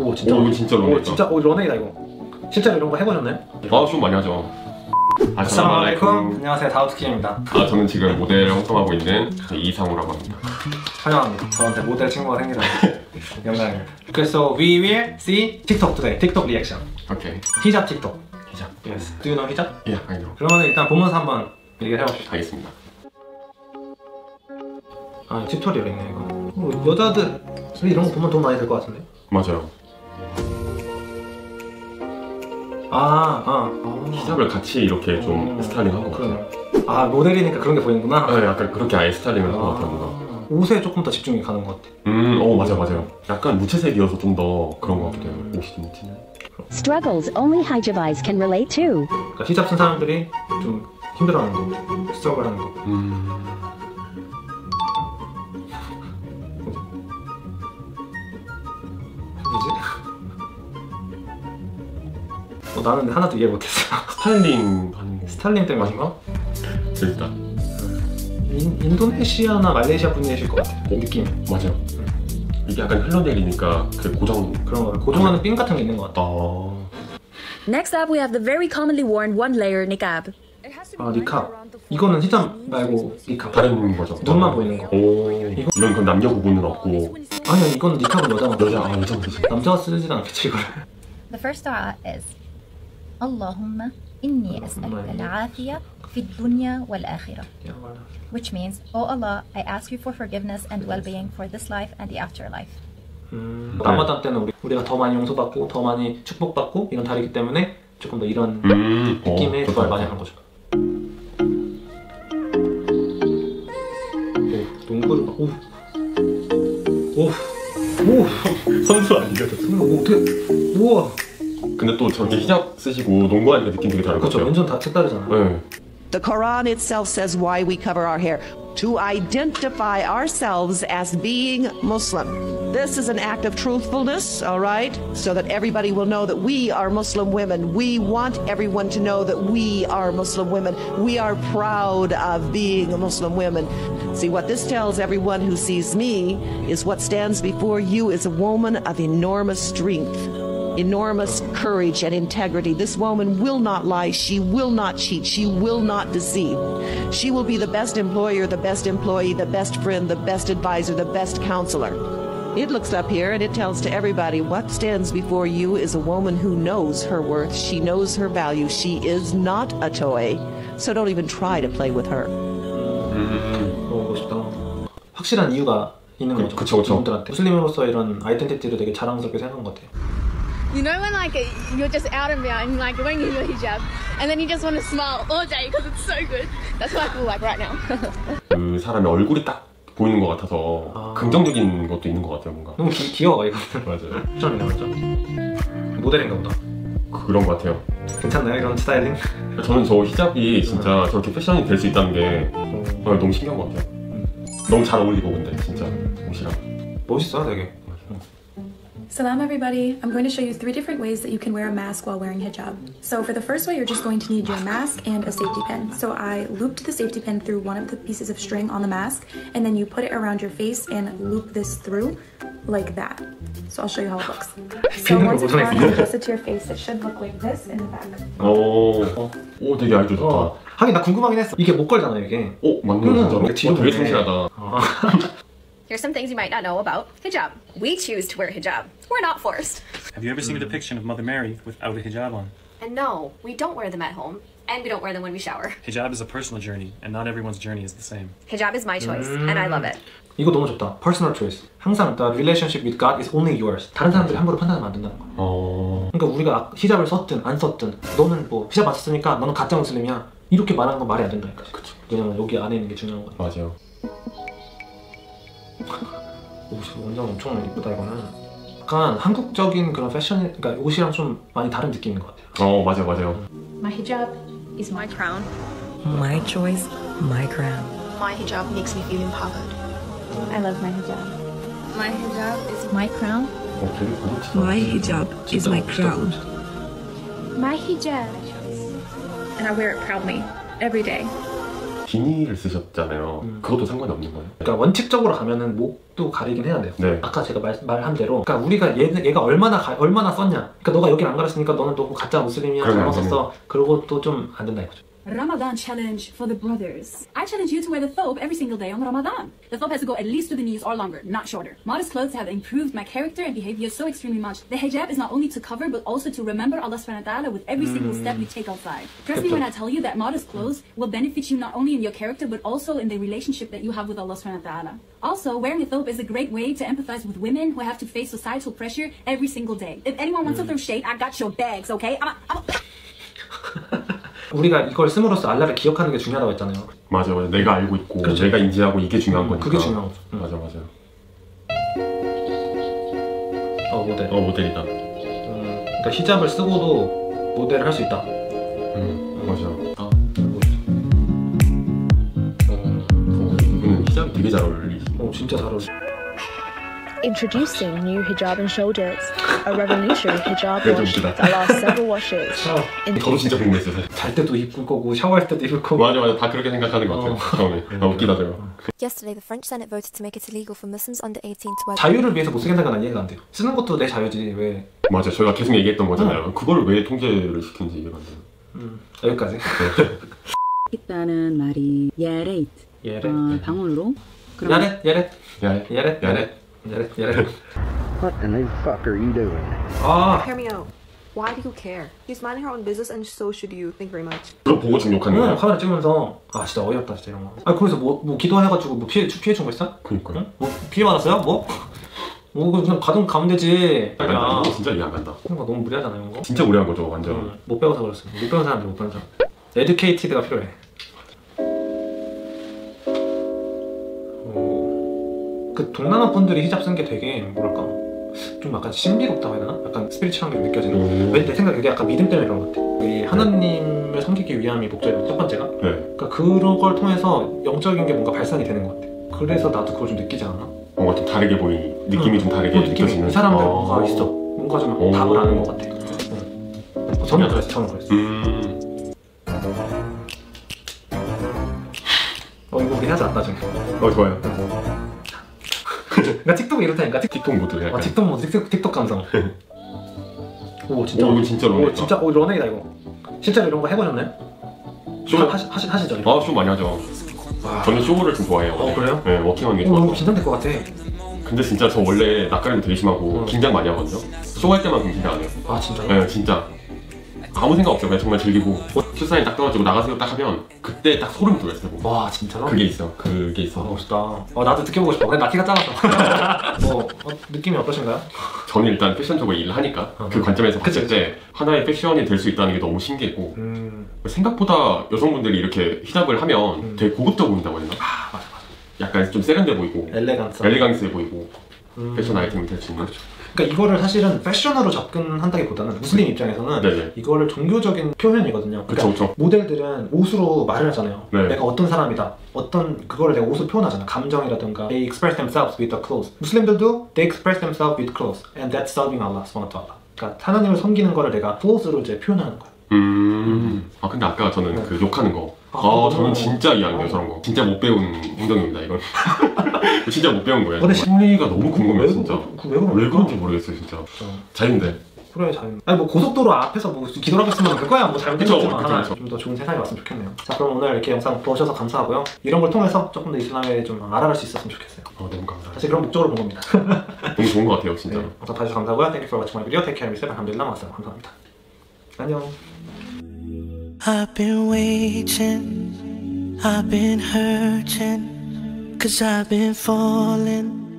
오 진짜 오, 이거 진짜 런웨이다. 오 진짜 오 런웨이다 이거. 실제로 이런 거 해보셨나요? 아좀 많이 하죠. 아살라말라이쿰. 안녕하세요 다우트키입니다. 아 저는 지금 모델을 활동하고 있는 이상우라고 합니다. 환영합니다. 저한테 모델 친구가 생기다니 영광입니다 그래서 we will see TikTok today. TikTok reaction. 오케이. 히잡 틱톡. 시작 yes. Do you know 히잡? 예 아니요 그러면 일단 보면서 한번 얘기를 해봅시다. 알겠습니다. 아 tutorial 있네 이거. 어, 여자들 이런 거 보면 돈 많이 들 것 같은데? 맞아요 아아. 아, 히잡을 같이 이렇게 좀 음, 스타일링 한 것 같아요. 아 모델이니까 그런 게 보이는구나. 네, 약간 그렇게 아예 styling을 한 것 같아요 뭔가 아, 옷에 조금 더 집중이 가는 것 같아. 음, 어 맞아 맞아요. 약간 무채색이어서 좀 더 그런 것 같기도 해요. 옷이 좀 튀는. Struggles only Hijabis can relate to. 그러니까 히잡 쓴 사람들이 좀 힘들어하는 거 struggle 하는 거. 음, 어, 나는 근데 하나도 이해 못했어 스타일링 거. 스타일링 때문인가? 일단 인, 인도네시아나 말레이시아 분이실 것 같아 느낌 맞아요. 이게 약간 흘러내리니까 그 고정. 그런 거 고정하는 핀 같은 게 있는 것 같아 아, Next up, we have the very commonly worn one-layer niqab. 아 니캅 이거는 히잡 말고 니캅 다른 거죠. 눈만 보이는 거 오, 이건 남녀 구분은 없고 아니야 이건 니캅은 여자만. 여자 아 여자만 쓰지. 남자가 쓰진 않겠지 이걸 The first dua is Allahumma inni as'aluka al-afiyah fi dunya wal-akhirah. Which means, O oh Allah, I ask you for forgiveness and well-being for this life and the afterlife. 음, 라마단 때는 우리, 우리가 더 많이 용서받고 더 많이 축복받고 이런 달이기 때문에 조금 더 이런 음, 느낌의 어, 그걸 많이 하는 거죠. 오, 농구를 막, 오, 오, 오, 선수 아니야? 어떻게, 우와. 근데 또 저렇게 히잡 쓰시고 농구하니까 느낌 되게 다를 것 그렇죠 같아요. 완전 다 색다르잖아 네. The Quran itself says why we cover our hair to identify ourselves as being Muslim. This is an act of truthfulness, all right? So that everybody will know that we are Muslim women. We want everyone to know that we are Muslim women. We are proud of being Muslim women. See, what this tells everyone who sees me is what stands before you is a woman of enormous strength enormous courage and integrity. This woman will not lie. She will not cheat. She will not deceive. She will be the best employer, the best employee, the best friend, the best advisor, the best counselor. It looks up here and it tells to everybody what stands before you is a woman who knows her worth. She knows her value. She is not a toy. So don't even try to play with her. 어, 멋있다 확실한 이유가 있는 거죠 그쵸, 그쵸. 이분들한테 무슬림으로서 이런 아이덴티티를 되게 자랑스럽게 생각한 것 같아요 You know when like you're just out and about and like wearing your hijab and then you just want to smile all day because it's so good. That's what I feel like right now. 그 사람의 얼굴이 딱 보이는 것 같아서 아. 긍정적인 것도 있는 것 같아요, 뭔가. 너무 기, 귀여워 이거 맞아요. 추천이네 맞죠? 모델인가 보다 그런 것 같아요. 괜찮나요 이런 스타일링? 저는 저 히잡이 진짜 저렇게 패션이 될 수 있다는 게 어, 어, 너무 신기한 것 같아요. 너무 잘 어울리고 근데 진짜 옷이랑. 멋있어 되게 Salam everybody. I'm going to show you three different ways that you can wear a mask while wearing hijab. So for the first way, you're just going to need your mask and a safety pin. So I looped the safety pin through one of the pieces of string on the mask, and then you put it around your face and loop this through like that. So I'll show you how it looks. So once it's on, you adjust it to your face. It should look like this in the back. 오, 오 되게 아이디어 좋다. 어, 하긴 나 궁금하긴 했어 이게 목걸잖아 이게 오 맞네요 음, 진짜로. 이게 어, 뒤로 되게 보네. 충실하다. Here's some things you might not know about hijab. We choose to wear hijab. We're not forced. Have you ever seen a depiction of Mother Mary without a hijab on? And no, we don't wear them at home, and we don't wear them when we shower. Hijab is a personal journey, and not everyone's journey is the same. Hijab is my choice, and I love it. 이거 너무 좋다 personal choice 항상 the relationship with God is only yours 다른 사람들이 함부로 판단하면 안 된다는 거야 어, 그러니까 우리가 히잡을 썼든 안 썼든 너는 뭐 히잡 안 썼으니까 너는 가짜 무슬림이야 이렇게 말하는 건 말이 안 된다니까 그쵸. 왜냐면 여기 안에 있는 게 중요한 거야 맞아요. 옷이 완전 엄청 이쁘다 이거는 약간 한국적인 그런 패션 그러니까 옷이랑 좀 많이 다른 느낌인 것 같아요 어 맞아요 맞아요. My hijab is my crown. My choice, my crown. My hijab makes me feel empowered. I love my hijab. My hijab is my crown. 어 되게 고급지다. My hijab is my crown. My hijab. And I wear it proudly every day. 비닐을 쓰셨잖아요. 그것도 상관이 없는 거예요? 그러니까 원칙적으로 가면은 목도 가리긴 해야 돼요. 네. 아까 제가 말, 말한 대로, 그러니까 우리가 얘, 얘가 얼마나 가- 얼마나 썼냐. 그러니까 너가 여기를 안 가렸으니까 너는 또 가짜 무슬림이야 잘못 썼어. 그러고 또 좀 안 된다 이거죠. Ramadan challenge for the brothers. I challenge you to wear the thobe every single day on Ramadan. The thobe has to go at least to the knees or longer, not shorter. Modest clothes have improved my character and behavior so extremely much. The hijab is not only to cover but also to remember Allah subhanahu wa ta'ala with every single step we take outside. Trust me when I tell you that modest clothes will benefit you not only in your character but also in the relationship that you have with Allah subhanahu wa ta'ala. Also, wearing a thobe is a great way to empathize with women who have to face societal pressure every single day. If anyone wants to hmm. throw shade, I got your bags, okay? I'm a, I'm a 우리가 이걸 씀으로써 알라를 기억하는 게 중요하다고 했잖아요. 맞아 맞아. 내가 알고 있고 그렇죠. 내가 인지하고 이게 중요한 거니까. 그게 중요한 거죠. 맞아 맞아. 어 모델. 어 모델이다. 음, 그러니까 히잡을 쓰고도 모델을 할 수 있다. 음 맞아. 아, 어, 이분은 히잡이 되게 잘 어울리시. 어 진짜 잘 어울려. Introducing new hijab and shoulders, a revolutionary hijab 네, 좀 wash that lasts several washes. 저도 진짜 궁금했어요. 잘 때도 입을 거고 샤워할 때도 입을 거고. 맞아 맞아. 다 그렇게 생각하는 것 같아요. 처음에. 아 웃기다 저거. Yesterday, the French Senate voted to make it illegal for Muslims under 18 to wear. 자유를 위해서 못 쓰겠다는 건 이해가 안 돼요. 쓰는 것도 내 자유지 왜? 맞아. 저희가 계속 얘기했던 거잖아요. 그걸 왜 통제를 시키는지 이해가 안 돼요. 음, 여기까지. 있다는 말이 야레이트 예레. 어, 방언으로 야레 야레 야레 야레 야레 야레. What in the fuck are you doing? 아 Hear me out. Why do you care? She's minding her own business and so should you. Thank you very much. 그걸 보고 응, 거야? 카메라 찍으면서 아 진짜 어이없다 진짜 이런 거. 아 그래서 뭐, 뭐 기도해가지고 뭐 피해 피해 준거 있어? 그니까요. 응? 뭐 피해 받았어요? 뭐? 뭐 그냥 가동 가면 되지. 아, 나 이거 진짜 이해 안 간다. 그런 거 너무 무리하잖아요 이런 거. 진짜 무리한 거죠 완전. 응, 못 배워서 그렇습니다. 못 배운 사람들 못 배운 사람. 에듀케이티드가 필요해. 어, 그 동남아 분들이 히잡 쓴 게 되게 뭐랄까 좀 약간 신비롭다고 해야 되나? 약간 스피리추한 게 느껴지는. 음. 왜내 생각에 그게 약간 믿음 때문에 그런 것 같아. 이 하나님을 섬기기 위함이 목적이고 첫 번째가. 네. 그러니까 그런 걸 통해서 영적인 게 뭔가 발산이 되는 것 같아. 그래서 나도 그걸 좀 느끼지 않아? 뭔가 좀 다르게 보이 느낌이 좀 다르게 어, 느낌이 느껴지는. 이 사람들 아. 뭔가 있어. 뭔가 좀 오. 답을 아는 것 같아. 응. 저는 그랬어. 저는 그랬어. 음. 어 이거 우리 하자 나중에. 어 좋아요. 틱... 틱톡 모드 약간. 아 틱톡 뭐 틱톡, 틱톡 감성. 오 진짜. 오, 이거 진짜 오 런웨이다. 진짜 오 런웨이다 이거. 실제로 이런 거 해보셨나요? 쇼 하, 하시, 하시, 하시죠. 이거? 아, 쇼 많이 하죠. 저는 쇼를 좀 좋아해요. 어, 그래요? 네, 워킹하는 게오 너무 좋아서. 긴장될 것 같아. 근데 진짜 저 원래 낯가림 되게 심하고 긴장 많이 하거든요. 쇼할 때만큼 긴장 안 해요. 아 진짜? 네, 진짜. 아무 생각 없죠. 그냥 정말 즐기고 큐사인 딱 떠가지고 나가세요 딱 하면 그때 딱 소름 돋았어요. 와 진짜로? 그게 있어. 그게 있어. 멋있다. 어 나도 느껴보고 싶어. 근데 나 키가 작아서. 뭐 어, 느낌이 어떠신가요? 저는 일단 패션 쪽을 일을 하니까 그 관점에서 봤을 때 하나의 패션이 될 수 있다는 게 너무 신기했고 음. 생각보다 여성분들이 이렇게 히잡을 하면 되게 고급져 보인다고 해야 되나? 아 맞아 맞아. 약간 좀 세련돼 보이고 엘레강스. 엘레강스해 보이고 음. 패션 아이템이 될 수 있는 그러니까 이거를 사실은 패션으로 접근한다기보다는 무슬림 입장에서는 네네. 이거를 종교적인 표현이거든요. 그러니까 그쵸, 그쵸. 모델들은 옷으로 말을 하잖아요. 네. 내가 어떤 사람이다. 어떤 그거를 내가 옷으로 표현하잖아. 감정이라든가. They express themselves with the clothes. 무슬림들도 they express themselves with clothes, and that's serving Allah subhanahu wa ta'ala. 그러니까 하나님을 섬기는 거를 내가 clothes로 이제 표현하는 거야. 음. 아 근데 아까 저는 그 욕하는 거. 아, 아, 저는 진짜 이해 안 돼요 저런 거. 진짜 못 배운 행동입니다 이건. 진짜 못 배운 거예요. 근데 정말. 심리가 너무 궁금해 요 왜, 진짜. 그, 왜 그런 왜 그런지 모르겠어요 진짜. 자유인데. 그래 잘. 아니 뭐 고속도로 앞에서 뭐 기도를 했으면 그거야 뭐 잘못했지만 그쵸, 그쵸. 좀더 좋은 세상이 왔으면 좋겠네요. 자 그럼 오늘 이렇게 영상 보셔서 감사하고요. 이런 걸 통해서 조금 더 이슬람에 좀 알아갈 수 있었으면 좋겠어요. 어, 너무 감사해요. 사실 그런 목적으로 본 겁니다. 너무 좋은 것 같아요 진짜. 영상 봐주셔서 감사하고요. Thank you for watching my video. Take care of yourself. 감사합니다. 안녕. I've been waiting, I've been hurting, cause I've been falling